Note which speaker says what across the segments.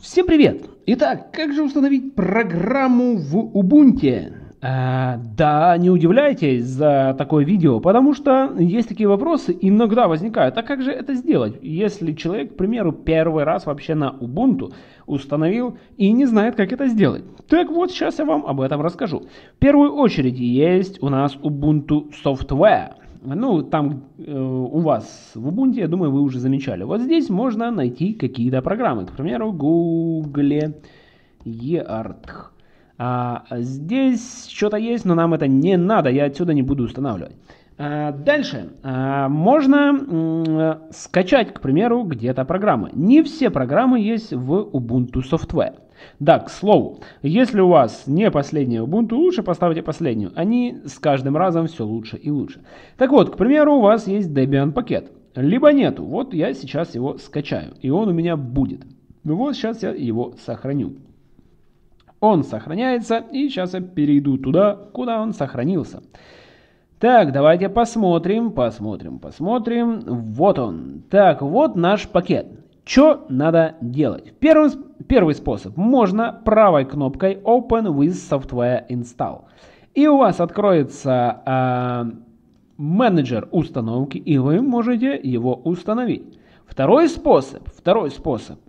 Speaker 1: Всем привет! Итак, как же установить программу в Ubuntu? А, да, не удивляйтесь за такое видео, потому что есть такие вопросы, иногда возникают. А как же это сделать, если человек, к примеру, первый раз вообще на Ubuntu установил и не знает, как это сделать? Так вот, сейчас я вам об этом расскажу. В первую очередь есть у нас Ubuntu Software. Ну, там э, у вас в Ubuntu, я думаю, вы уже замечали. Вот здесь можно найти какие-то программы. К примеру, Google eArt. А здесь что-то есть, но нам это не надо, я отсюда не буду устанавливать. А дальше. А можно скачать, к примеру, где-то программы. Не все программы есть в Ubuntu Software. Да, к слову, если у вас не последняя Ubuntu, лучше поставьте последнюю. Они с каждым разом все лучше и лучше. Так вот, к примеру, у вас есть Debian пакет. Либо нету. Вот я сейчас его скачаю. И он у меня будет. Ну вот сейчас я его сохраню. Он сохраняется. И сейчас я перейду туда, куда он сохранился. Так, давайте посмотрим, посмотрим, посмотрим. Вот он. Так, вот наш пакет. Что надо делать? Первый, первый способ. Можно правой кнопкой Open with Software Install. И у вас откроется э, менеджер установки, и вы можете его установить. Второй способ. Второй способ.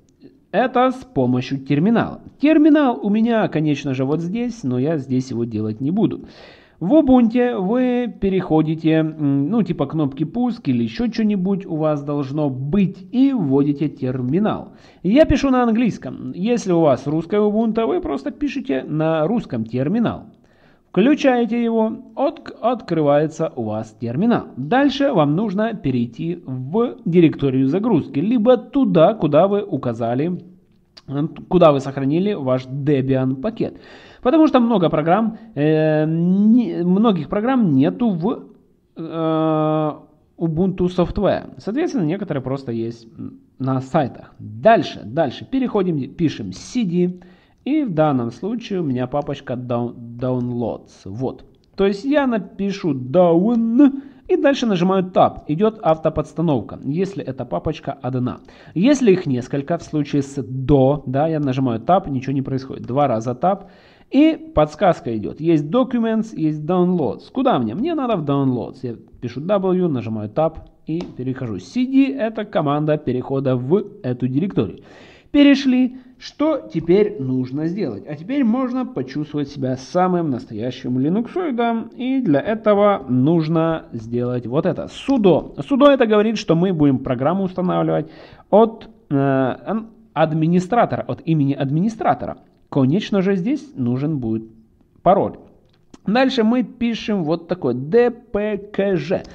Speaker 1: Это с помощью терминала. Терминал у меня, конечно же, вот здесь, но я здесь его делать не буду. В Ubuntu вы переходите, ну типа кнопки пуск или еще что-нибудь у вас должно быть и вводите терминал. Я пишу на английском. Если у вас русская Ubuntu, вы просто пишите на русском терминал. Включаете его, от, открывается у вас терминал. Дальше вам нужно перейти в директорию загрузки, либо туда, куда вы указали, куда вы сохранили ваш Debian пакет. Потому что много программ, э, не, многих программ нету в э, Ubuntu Software. Соответственно, некоторые просто есть на сайтах. Дальше, дальше переходим, пишем cd. И в данном случае у меня папочка down, downloads. Вот. То есть я напишу down и дальше нажимаю Tab. Идет автоподстановка, если эта папочка одна. Если их несколько, в случае с до, да, я нажимаю Tab, ничего не происходит. Два раза Tab. И подсказка идет. Есть Documents, есть Downloads. Куда мне? Мне надо в Downloads. Я пишу W, нажимаю Tab и перехожу. CD это команда перехода в эту директорию. Перешли. Что теперь нужно сделать? А теперь можно почувствовать себя самым настоящим линуксоидом. И для этого нужно сделать вот это. Sudo. Sudo это говорит, что мы будем программу устанавливать от э, администратора, от имени администратора. Конечно же, здесь нужен будет пароль. Дальше мы пишем вот такой dpkg.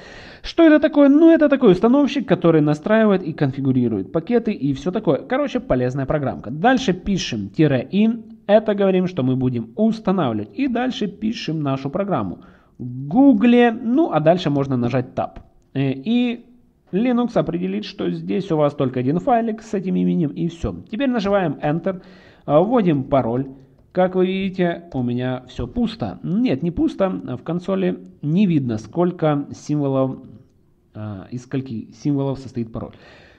Speaker 1: Что это такое? Ну, это такой установщик, который настраивает и конфигурирует пакеты и все такое. Короче, полезная программка. Дальше пишем "-in". Это говорим, что мы будем устанавливать. И дальше пишем нашу программу. Google. Ну, а дальше можно нажать Tab. Э, и Linux определит, что здесь у вас только один файлик с этим именем и все. Теперь нажимаем Enter. Вводим пароль. Как вы видите, у меня все пусто. Нет, не пусто. В консоли не видно, сколько символов, э, из скольки символов состоит пароль.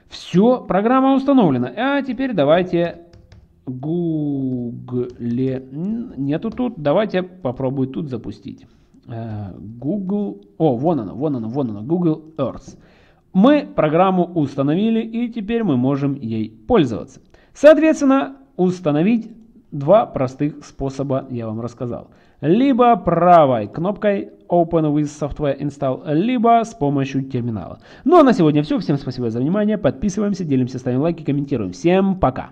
Speaker 1: Все, программа установлена. А теперь давайте Google. Нету тут. Давайте попробую тут запустить. Google. О, вон она, вон она, вон она. Google Earth. Мы программу установили и теперь мы можем ей пользоваться. Соответственно, установить два простых способа я вам рассказал. Либо правой кнопкой Open with Software Install, либо с помощью терминала. Ну а на сегодня все. Всем спасибо за внимание. Подписываемся, делимся, ставим лайки, комментируем. Всем пока!